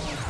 Soon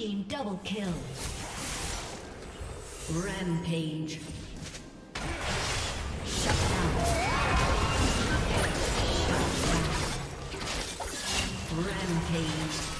team double kill. Rampage. Rampage.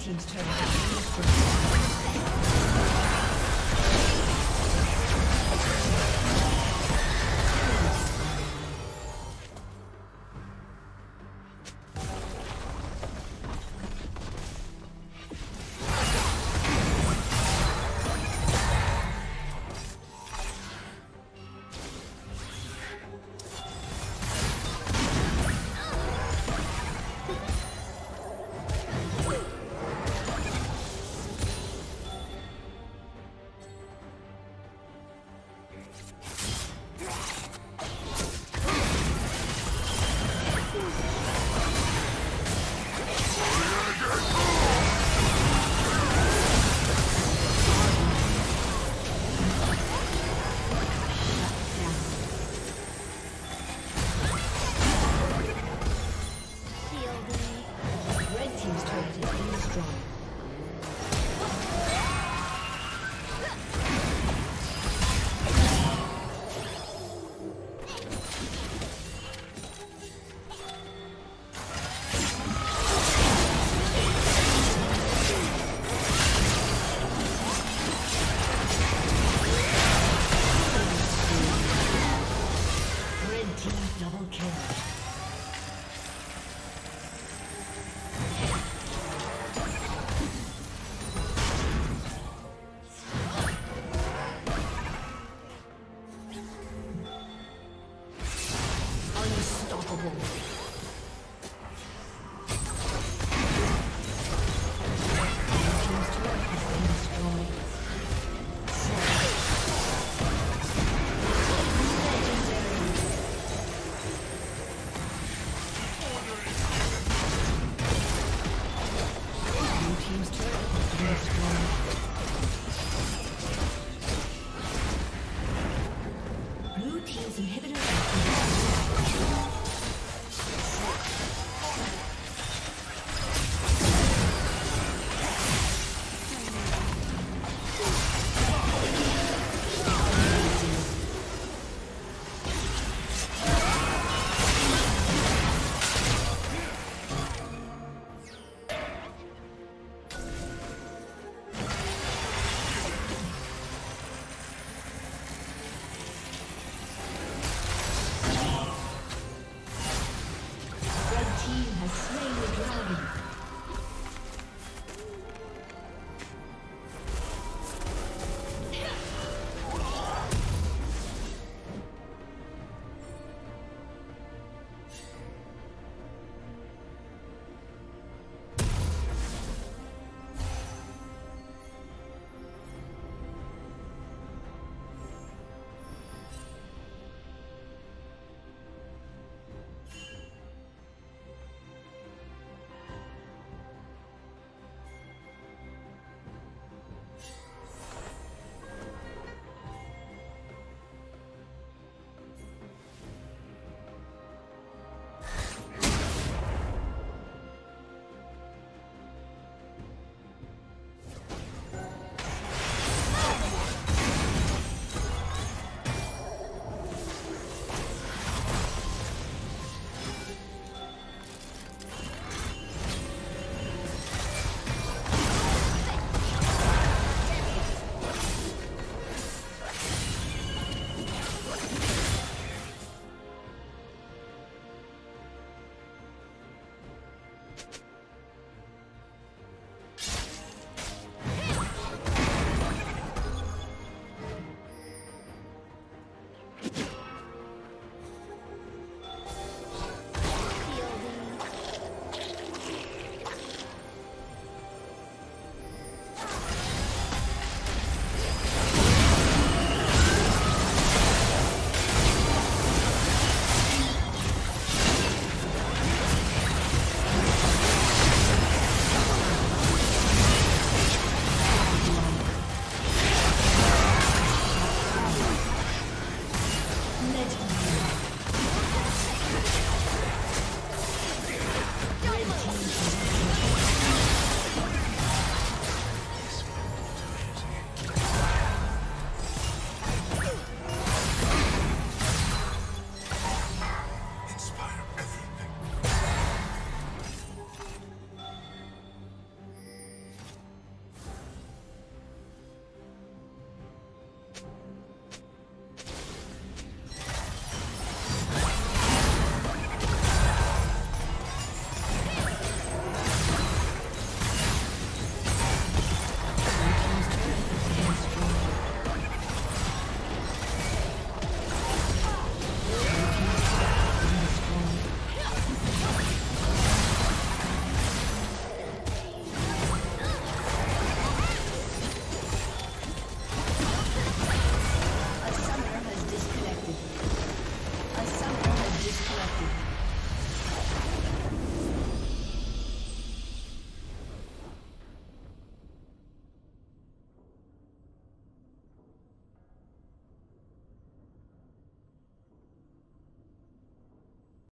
team's turret.